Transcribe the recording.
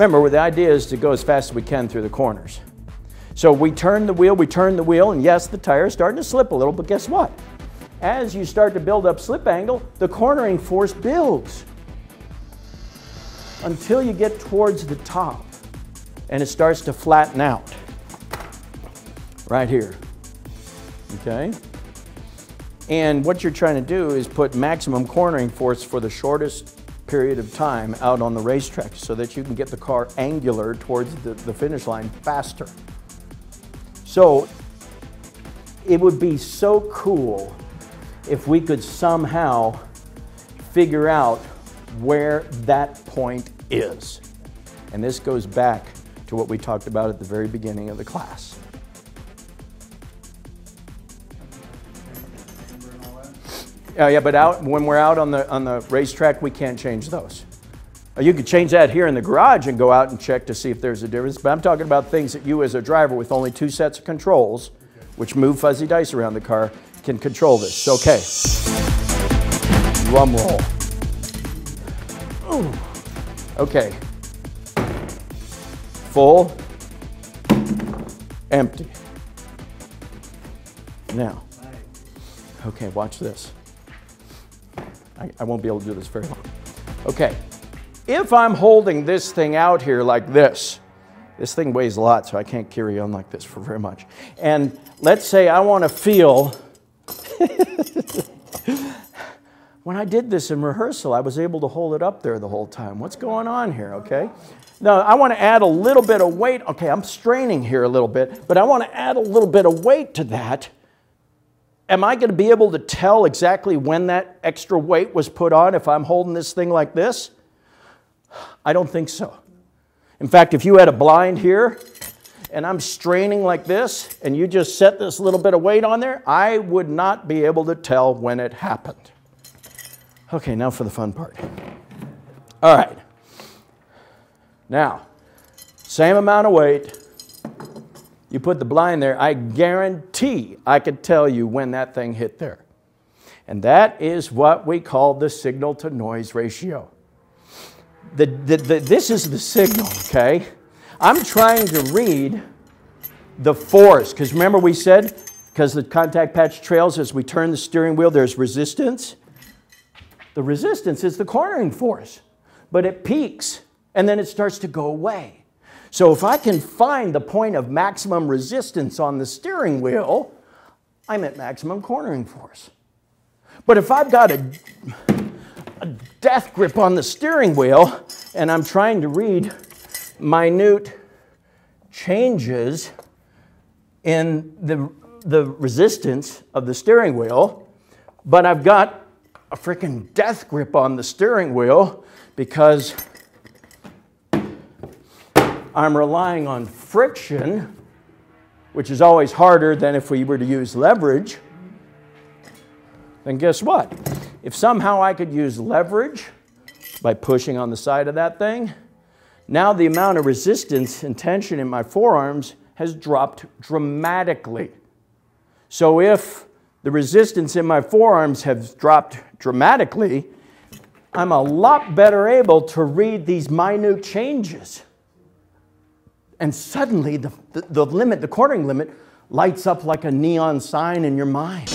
Remember, the idea is to go as fast as we can through the corners. So we turn the wheel, we turn the wheel, and yes, the tire is starting to slip a little, but guess what? As you start to build up slip angle, the cornering force builds until you get towards the top and it starts to flatten out right here. Okay? And what you're trying to do is put maximum cornering force for the shortest period of time out on the racetrack so that you can get the car angular towards the, the finish line faster. So it would be so cool if we could somehow figure out where that point is. And this goes back to what we talked about at the very beginning of the class. Yeah, yeah, but out when we're out on the on the racetrack, we can't change those. Uh, You could change that here in the garage and go out and check to see if there's a difference. But I'm talking about things that you, as a driver with only two sets of controls, which move fuzzy dice around the car, can control this. Okay. Drum roll. Okay. Full. Empty. Now. Okay, watch this. I, I won't be able to do this very long. Okay. If I'm holding this thing out here like this, this thing weighs a lot, so I can't carry on like this for very much. And let's say I want to feel. when I did this in rehearsal, I was able to hold it up there the whole time. What's going on here, okay? Now, I want to add a little bit of weight. Okay, I'm straining here a little bit, but I want to add a little bit of weight to that. Am I going to be able to tell exactly when that extra weight was put on if I'm holding this thing like this? I don't think so. In fact, if you had a blind here and I'm straining like this and you just set this little bit of weight on there, I would not be able to tell when it happened. Okay, now for the fun part. All right. Now, same amount of weight. You put the blind there, I guarantee I could tell you when that thing hit there. And that is what we call the signal to noise ratio the, the, the, this is the signal, okay? I'm trying to read the force, because remember we said, because the contact patch trails as we turn the steering wheel, there's resistance. The resistance is the cornering force, but it peaks and then it starts to go away. So if I can find the point of maximum resistance on the steering wheel, I'm at maximum cornering force. But if I've got a a death grip on the steering wheel and I'm trying to read minute changes in the, the resistance of the steering wheel, but I've got a freaking death grip on the steering wheel because I'm relying on friction, which is always harder than if we were to use leverage. Then guess what? If somehow I could use leverage by pushing on the side of that thing, now the amount of resistance and tension in my forearms has dropped dramatically. So if the resistance in my forearms has dropped dramatically, I'm a lot better able to read these minute changes. And suddenly the, the, the limit, the cornering limit, lights up like a neon sign in your mind.